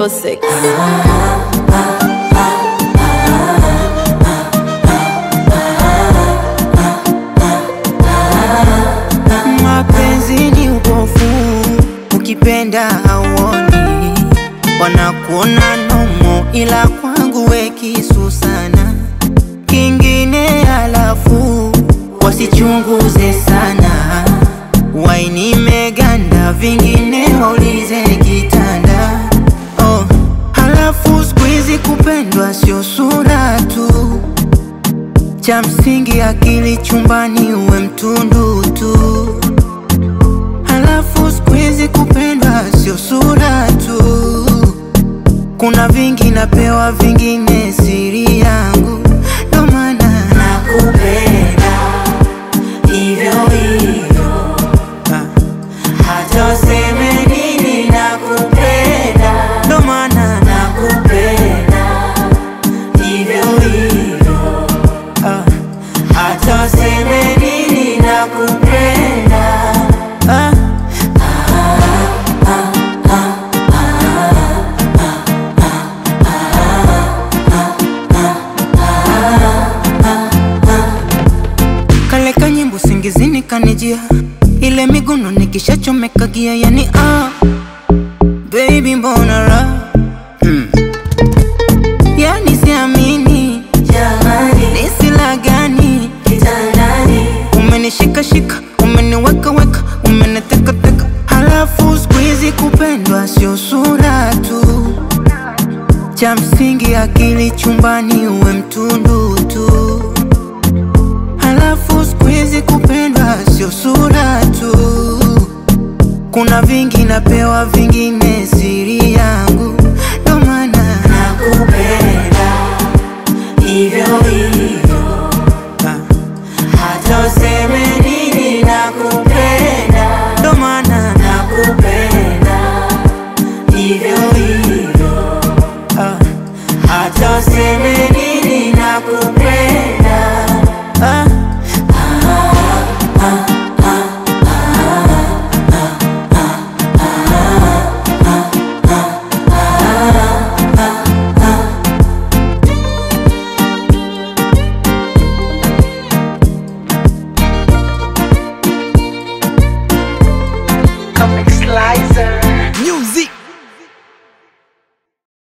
double six. Mapenzi ni upofu, ukipenda hauoni, wanakuona nomo, ila kwangu we kisu sana. Kingine halafu wasichunguze sana, waini meganda, vingine sio sura tu. Cha msingi akili chumbani uwe mtundu tu. Halafu siku hizi kupendwa sio sura tu, kuna vingi napewa, vingine siri yangu, kanijia ile miguno nikishachomeka gia yani ah. Baby mbona raha mm. Yani siamini. Jamani, nisila gani? Kitandani, umenishikashika shika, umeniweka weka, umeniteka teka, halafu skuizi kupendwa sio sura tu, cha msingi akili chumbani uwe mtundu kuna vingi napewa, vingine siri yangu, ndo maana nakupenda Eliza.